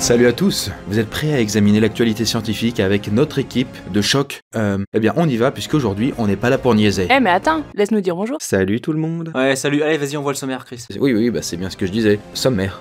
Salut à tous, vous êtes prêts à examiner l'actualité scientifique avec notre équipe de choc Euh, eh bien on y va puisqu'aujourd'hui on n'est pas là pour niaiser. Eh mais attends, laisse-nous dire bonjour. Salut tout le monde. Ouais, salut, allez, vas-y, on voit le sommaire, Chris. Oui oui bah c'est bien ce que je disais, sommaire.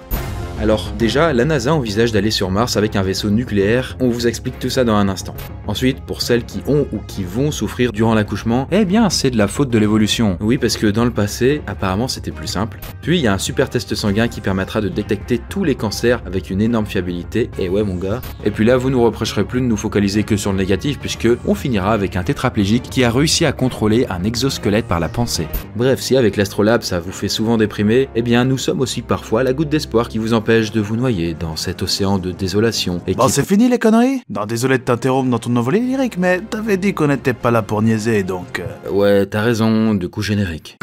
Alors déjà, la NASA envisage d'aller sur Mars avec un vaisseau nucléaire, on vous explique tout ça dans un instant. Ensuite, pour celles qui ont ou qui vont souffrir durant l'accouchement, eh bien c'est de la faute de l'évolution. Oui parce que dans le passé, apparemment c'était plus simple. Puis il y a un super test sanguin qui permettra de détecter tous les cancers avec une énorme fiabilité, et ouais mon gars. Et puis là vous nous reprocherez plus de nous focaliser que sur le négatif puisque on finira avec un tétraplégique qui a réussi à contrôler un exosquelette par la pensée. Bref, si avec l'astrolabe ça vous fait souvent déprimer, eh bien nous sommes aussi parfois la goutte d'espoir qui vous empêche de vous noyer dans cet océan de désolation. Et Bon, c'est fini les conneries? Non, désolé de t'interrompre dans ton envolée lyrique, mais t'avais dit qu'on n'était pas là pour niaiser, donc... euh, Ouais, t'as raison, du coup générique.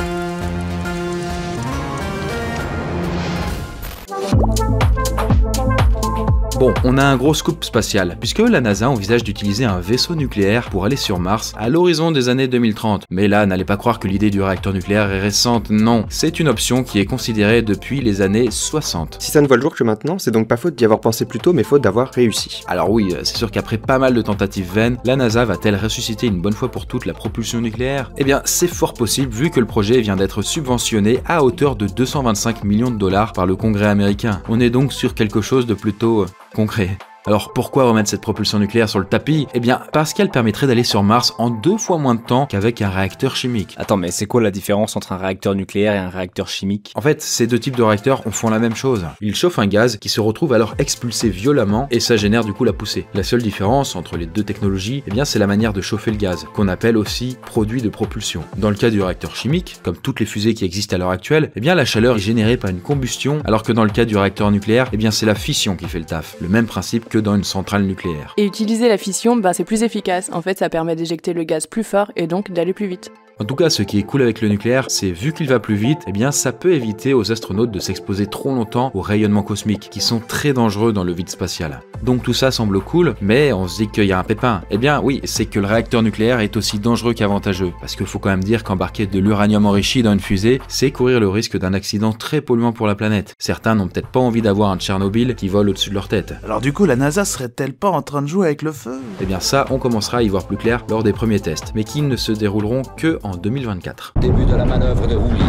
Bon, on a un gros scoop spatial, puisque la NASA envisage d'utiliser un vaisseau nucléaire pour aller sur Mars à l'horizon des années 2030. Mais là, n'allez pas croire que l'idée du réacteur nucléaire est récente, non. C'est une option qui est considérée depuis les années 60. Si ça ne voit le jour que maintenant, c'est donc pas faute d'y avoir pensé plus tôt, mais faute d'avoir réussi. Alors oui, euh, c'est sûr qu'après pas mal de tentatives vaines, la NASA va-t-elle ressusciter une bonne fois pour toutes la propulsion nucléaire? Eh bien, c'est fort possible vu que le projet vient d'être subventionné à hauteur de 225 millions de dollars par le Congrès américain. On est donc sur quelque chose de plutôt euh, concret. Alors pourquoi remettre cette propulsion nucléaire sur le tapis? Eh bien parce qu'elle permettrait d'aller sur Mars en deux fois moins de temps qu'avec un réacteur chimique. Attends, mais c'est quoi la différence entre un réacteur nucléaire et un réacteur chimique? En fait, ces deux types de réacteurs on font la même chose. Ils chauffent un gaz qui se retrouve alors expulsé violemment et ça génère du coup la poussée. La seule différence entre les deux technologies, eh bien c'est la manière de chauffer le gaz, qu'on appelle aussi produit de propulsion. Dans le cas du réacteur chimique, comme toutes les fusées qui existent à l'heure actuelle, eh bien la chaleur est générée par une combustion, alors que dans le cas du réacteur nucléaire, eh bien c'est la fission qui fait le taf. Le même principe que dans une centrale nucléaire. Et utiliser la fission, bah c'est plus efficace. En fait, ça permet d'éjecter le gaz plus fort et donc d'aller plus vite. En tout cas, ce qui est cool avec le nucléaire, c'est vu qu'il va plus vite, eh bien ça peut éviter aux astronautes de s'exposer trop longtemps aux rayonnements cosmiques, qui sont très dangereux dans le vide spatial. Donc tout ça semble cool, mais on se dit qu'il y a un pépin. Eh bien oui, c'est que le réacteur nucléaire est aussi dangereux qu'avantageux, parce qu'il faut quand même dire qu'embarquer de l'uranium enrichi dans une fusée, c'est courir le risque d'un accident très polluant pour la planète. Certains n'ont peut-être pas envie d'avoir un Tchernobyl qui vole au-dessus de leur tête. Alors du coup, la NASA serait-elle pas en train de jouer avec le feu? Eh bien ça, on commencera à y voir plus clair lors des premiers tests, mais qui ne se dérouleront que en 2024. Début de la manœuvre de roulis.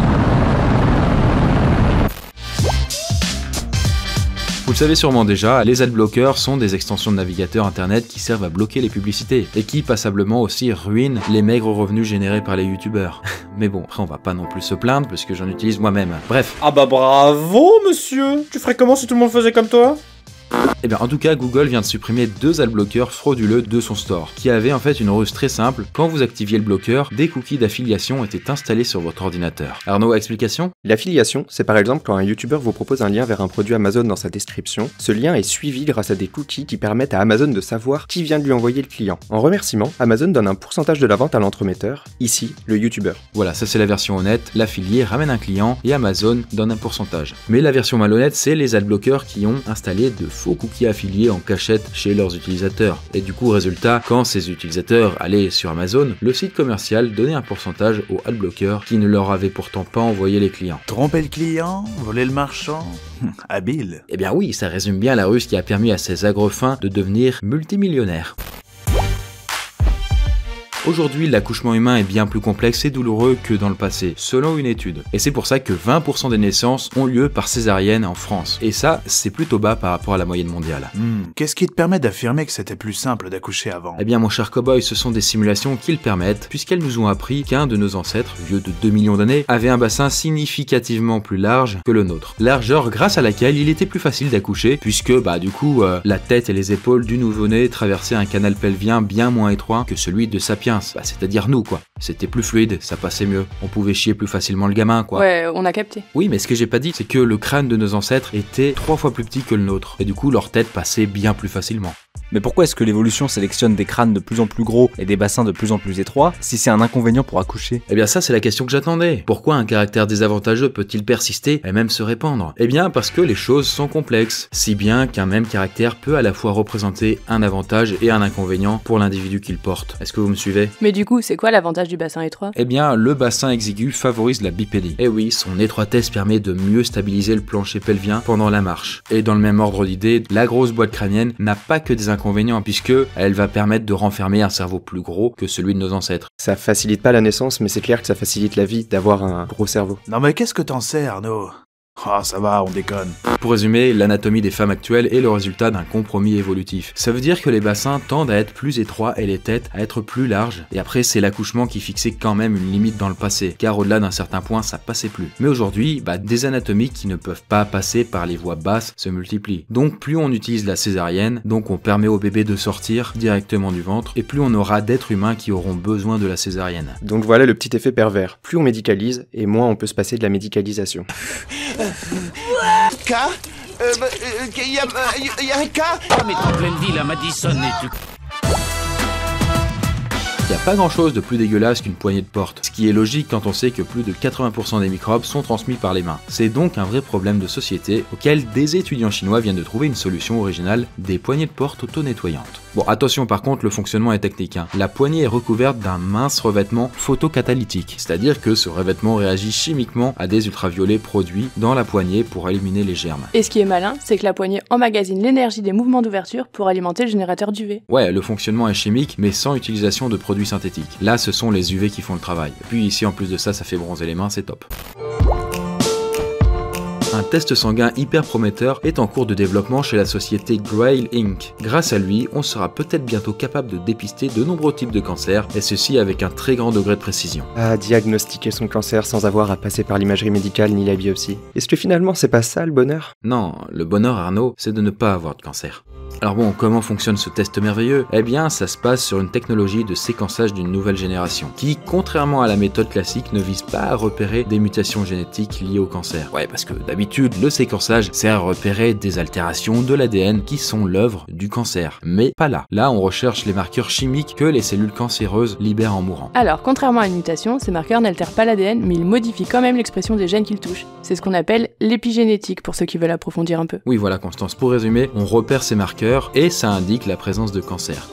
Vous le savez sûrement déjà, les adblockers sont des extensions de navigateurs internet qui servent à bloquer les publicités et qui passablement aussi ruinent les maigres revenus générés par les youtubeurs. Mais bon, après on va pas non plus se plaindre parce que j'en utilise moi-même. Bref, Ah bah bravo, monsieur Tu ferais comment si tout le monde faisait comme toi? Eh bien, en tout cas, Google vient de supprimer deux adblockers frauduleux de son store, qui avaient en fait une ruse très simple. Quand vous activiez le bloqueur, des cookies d'affiliation étaient installés sur votre ordinateur. Arnaud, explication? L'affiliation, c'est par exemple quand un youtubeur vous propose un lien vers un produit Amazon dans sa description. Ce lien est suivi grâce à des cookies qui permettent à Amazon de savoir qui vient de lui envoyer le client. En remerciement, Amazon donne un pourcentage de la vente à l'entremetteur, ici le youtubeur. Voilà, ça c'est la version honnête. L'affilié ramène un client et Amazon donne un pourcentage. Mais la version malhonnête, c'est les adblockers qui ont installé de faux cookies affiliés en cachette chez leurs utilisateurs. Et du coup, résultat, quand ces utilisateurs allaient sur Amazon, le site commercial donnait un pourcentage aux adblockers qui ne leur avaient pourtant pas envoyé les clients. Tromper le client Voler le marchand Habile. Eh bien oui, ça résume bien la ruse qui a permis à ces agrefins de devenir multimillionnaires. Aujourd'hui, l'accouchement humain est bien plus complexe et douloureux que dans le passé, selon une étude. Et c'est pour ça que 20% des naissances ont lieu par césarienne en France. Et ça, c'est plutôt bas par rapport à la moyenne mondiale. Hmm, Qu'est-ce qui te permet d'affirmer que c'était plus simple d'accoucher avant? Eh bien mon cher cowboy, ce sont des simulations qui le permettent, puisqu'elles nous ont appris qu'un de nos ancêtres, vieux de 2 millions d'années, avait un bassin significativement plus large que le nôtre. Largeur grâce à laquelle il était plus facile d'accoucher, puisque bah du coup, euh, la tête et les épaules du nouveau-né traversaient un canal pelvien bien moins étroit que celui de Sapiens, bah, c'est-à-dire nous quoi. C'était plus fluide, ça passait mieux. On pouvait chier plus facilement le gamin quoi. Ouais, on a capté. Oui, mais ce que j'ai pas dit, c'est que le crâne de nos ancêtres était trois fois plus petit que le nôtre, et du coup leur tête passait bien plus facilement. Mais pourquoi est-ce que l'évolution sélectionne des crânes de plus en plus gros et des bassins de plus en plus étroits si c'est un inconvénient pour accoucher? Eh bien ça c'est la question que j'attendais. Pourquoi un caractère désavantageux peut-il persister et même se répandre? Eh bien parce que les choses sont complexes, si bien qu'un même caractère peut à la fois représenter un avantage et un inconvénient pour l'individu qu'il porte. Est-ce que vous me suivez? Mais du coup, c'est quoi l'avantage du bassin étroit? Eh bien, le bassin exigu favorise la bipédie. Et oui, son étroitesse permet de mieux stabiliser le plancher pelvien pendant la marche. Et dans le même ordre d'idée, la grosse boîte crânienne n'a pas que des inconvénients puisque elle va permettre de renfermer un cerveau plus gros que celui de nos ancêtres. Ça facilite pas la naissance, mais c'est clair que ça facilite la vie d'avoir un gros cerveau. Non mais qu'est-ce que t'en sais, Arnaud? Oh, ça va, on déconne. Pour résumer, l'anatomie des femmes actuelles est le résultat d'un compromis évolutif. Ça veut dire que les bassins tendent à être plus étroits et les têtes à être plus larges. Et après, c'est l'accouchement qui fixait quand même une limite dans le passé, car au-delà d'un certain point, ça passait plus. Mais aujourd'hui, bah, des anatomies qui ne peuvent pas passer par les voies basses se multiplient. Donc plus on utilise la césarienne, donc on permet au bébé de sortir directement du ventre, et plus on aura d'êtres humains qui auront besoin de la césarienne. Donc voilà le petit effet pervers. Plus on médicalise, et moins on peut se passer de la médicalisation. K euh, bah, euh, Il y, a, euh, y a un K. Mais en pleine ville à Madison et tu... Il n'y a pas grand chose de plus dégueulasse qu'une poignée de porte, ce qui est logique quand on sait que plus de 80% des microbes sont transmis par les mains. C'est donc un vrai problème de société auquel des étudiants chinois viennent de trouver une solution originale, des poignées de porte auto-nettoyantes. Bon, attention par contre, le fonctionnement est technique. hein. La poignée est recouverte d'un mince revêtement photocatalytique, c'est-à-dire que ce revêtement réagit chimiquement à des ultraviolets produits dans la poignée pour éliminer les germes. Et ce qui est malin, c'est que la poignée emmagasine l'énergie des mouvements d'ouverture pour alimenter le générateur d'UV. Ouais, le fonctionnement est chimique, mais sans utilisation de produits synthétiques. Là, ce sont les UV qui font le travail. Puis ici, en plus de ça, ça fait bronzer les mains, c'est top. Un test sanguin hyper prometteur est en cours de développement chez la société Grail Inc. Grâce à lui, on sera peut-être bientôt capable de dépister de nombreux types de cancers, et ceci avec un très grand degré de précision. À diagnostiquer son cancer sans avoir à passer par l'imagerie médicale ni la biopsie. Est-ce que finalement c'est pas ça le bonheur? Non, le bonheur Arnaud, c'est de ne pas avoir de cancer. Alors bon, comment fonctionne ce test merveilleux? Eh bien, ça se passe sur une technologie de séquençage d'une nouvelle génération, qui, contrairement à la méthode classique, ne vise pas à repérer des mutations génétiques liées au cancer. Ouais, parce que d'habitude, le séquençage sert à repérer des altérations de l'ADN qui sont l'œuvre du cancer. Mais pas là. Là, on recherche les marqueurs chimiques que les cellules cancéreuses libèrent en mourant. Alors, contrairement à une mutation, ces marqueurs n'altèrent pas l'ADN, mais ils modifient quand même l'expression des gènes qu'ils touchent. C'est ce qu'on appelle l'épigénétique pour ceux qui veulent approfondir un peu. Oui, voilà, Constance. Pour résumer, on repère ces marqueurs et ça indique la présence de cancer.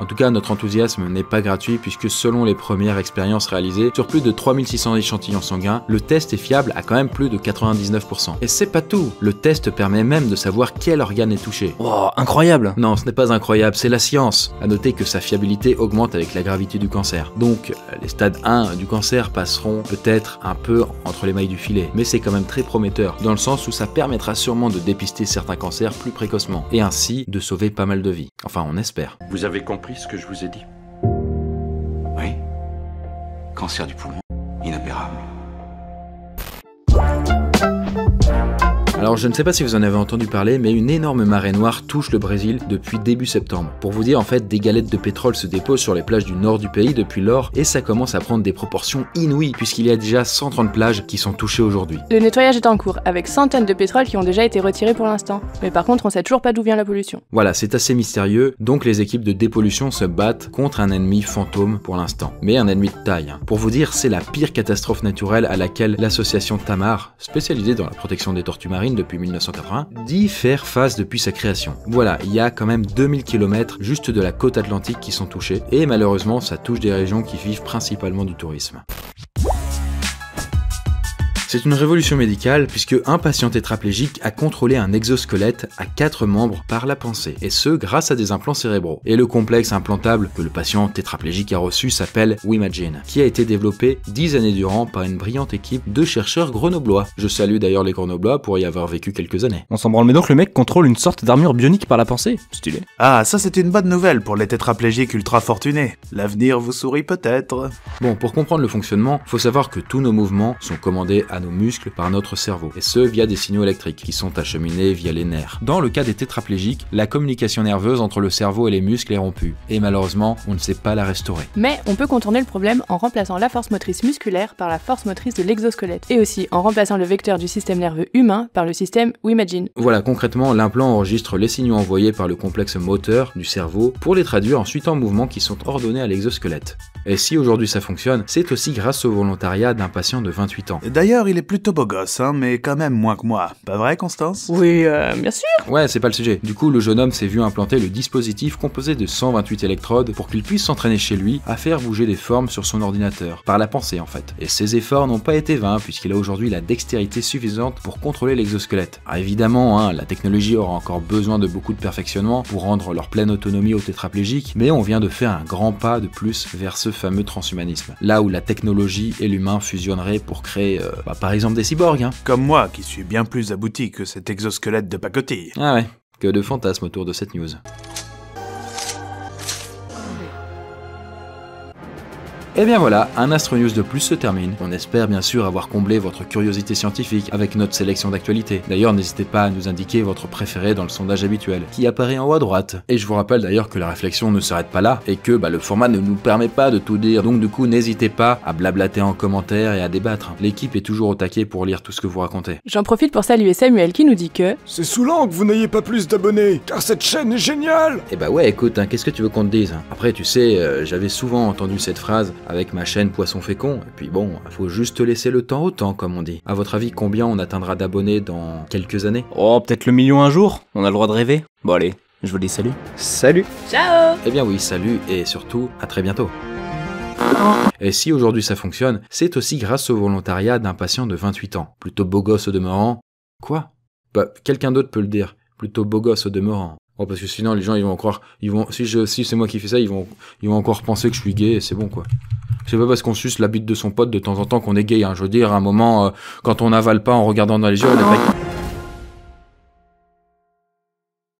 En tout cas, notre enthousiasme n'est pas gratuit puisque selon les premières expériences réalisées, sur plus de 3600 échantillons sanguins, le test est fiable à quand même plus de 99%. Et c'est pas tout, le test permet même de savoir quel organe est touché. Oh, incroyable Non, ce n'est pas incroyable, c'est la science. À noter que sa fiabilité augmente avec la gravité du cancer. Donc, les stades 1 du cancer passeront peut-être un peu entre les mailles du filet, mais c'est quand même très prometteur, dans le sens où ça permettra sûrement de dépister certains cancers plus précocement, et ainsi de sauver pas mal de vies. Enfin, on espère. Vous avez compris ce que je vous ai dit Oui Cancer du poumon, inopérable. Alors je ne sais pas si vous en avez entendu parler, mais une énorme marée noire touche le Brésil depuis début septembre. Pour vous dire, en fait, des galettes de pétrole se déposent sur les plages du nord du pays depuis lors, et ça commence à prendre des proportions inouïes, puisqu'il y a déjà 130 plages qui sont touchées aujourd'hui. Le nettoyage est en cours, avec 100 tonnes de pétrole qui ont déjà été retirées pour l'instant. Mais par contre, on sait toujours pas d'où vient la pollution. Voilà, c'est assez mystérieux, donc les équipes de dépollution se battent contre un ennemi fantôme pour l'instant. Mais un ennemi de taille. hein. Pour vous dire, c'est la pire catastrophe naturelle à laquelle l'association Tamar, spécialisée dans la protection des tortues marines depuis 1980, dit faire face depuis sa création. Voilà, il y a quand même 2000 km juste de la côte atlantique qui sont touchés, et malheureusement ça touche des régions qui vivent principalement du tourisme. C'est une révolution médicale puisque un patient tétraplégique a contrôlé un exosquelette à quatre membres par la pensée, et ce grâce à des implants cérébraux. Et le complexe implantable que le patient tétraplégique a reçu s'appelle Wimagine, qui a été développé dix années durant par une brillante équipe de chercheurs grenoblois. Je salue d'ailleurs les grenoblois pour y avoir vécu quelques années. On s'en branle, mais donc le mec contrôle une sorte d'armure bionique par la pensée? Stylé. Ah, ça c'est une bonne nouvelle pour les tétraplégiques ultra fortunés. L'avenir vous sourit peut-être. Bon, pour comprendre le fonctionnement, faut savoir que tous nos mouvements sont commandés à nos muscles par notre cerveau, et ce via des signaux électriques qui sont acheminés via les nerfs. Dans le cas des tétraplégiques, la communication nerveuse entre le cerveau et les muscles est rompue, et malheureusement, on ne sait pas la restaurer. Mais on peut contourner le problème en remplaçant la force motrice musculaire par la force motrice de l'exosquelette, et aussi en remplaçant le vecteur du système nerveux humain par le système Wimagine. Voilà, concrètement, l'implant enregistre les signaux envoyés par le complexe moteur du cerveau pour les traduire ensuite en mouvements qui sont ordonnés à l'exosquelette. Et si aujourd'hui ça fonctionne, c'est aussi grâce au volontariat d'un patient de 28 ans. D'ailleurs, il est plutôt beau gosse, hein, mais quand même moins que moi. Pas vrai, Constance? Oui, euh, bien sûr. Ouais, c'est pas le sujet. Du coup, le jeune homme s'est vu implanter le dispositif composé de 128 électrodes pour qu'il puisse s'entraîner chez lui à faire bouger des formes sur son ordinateur, par la pensée en fait. Et ses efforts n'ont pas été vains puisqu'il a aujourd'hui la dextérité suffisante pour contrôler l'exosquelette. Alors évidemment, hein, la technologie aura encore besoin de beaucoup de perfectionnement pour rendre leur pleine autonomie aux tétraplégiques, mais on vient de faire un grand pas de plus vers ce fameux transhumanisme. Là où la technologie et l'humain fusionneraient pour créer, euh, bah, par exemple, des cyborgs. Hein. Comme moi, qui suis bien plus abouti que cet exosquelette de pacotille. Ah ouais, que de fantasmes autour de cette news. Et bien voilà, un Astro News de plus se termine. On espère bien sûr avoir comblé votre curiosité scientifique avec notre sélection d'actualités. D'ailleurs, n'hésitez pas à nous indiquer votre préféré dans le sondage habituel, qui apparaît en haut à droite. Et je vous rappelle d'ailleurs que la réflexion ne s'arrête pas là, et que bah, le format ne nous permet pas de tout dire, donc du coup n'hésitez pas à blablater en commentaire et à débattre. L'équipe est toujours au taquet pour lire tout ce que vous racontez. J'en profite pour saluer Samuel qui nous dit que C'est saoulant que vous n'ayez pas plus d'abonnés, car cette chaîne est géniale Et bah ouais, écoute, hein, qu'est-ce que tu veux qu'on te dise? Après, tu sais, euh, j'avais souvent entendu cette phrase avec ma chaîne Poisson Fécond, et puis bon, faut juste laisser le temps au temps, comme on dit. À votre avis, combien on atteindra d'abonnés dans quelques années? Oh, peut-être le million un jour On a le droit de rêver Bon allez, je vous dis salut. Salut Ciao Eh bien oui, salut, et surtout, à très bientôt. Et si aujourd'hui ça fonctionne, c'est aussi grâce au volontariat d'un patient de 28 ans, plutôt beau gosse au demeurant. Quoi? Bah, quelqu'un d'autre peut le dire, plutôt beau gosse au demeurant. Oh, parce que sinon les gens ils vont croire, ils vont, si je, si c'est moi qui fais ça, ils vont, ils vont encore penser que je suis gay et c'est bon quoi. C'est pas parce qu'on suce la bite de son pote de temps en temps qu'on est gay, hein. Je veux dire, à un moment, euh, quand on n'avale pas en regardant dans les yeux, on est pas...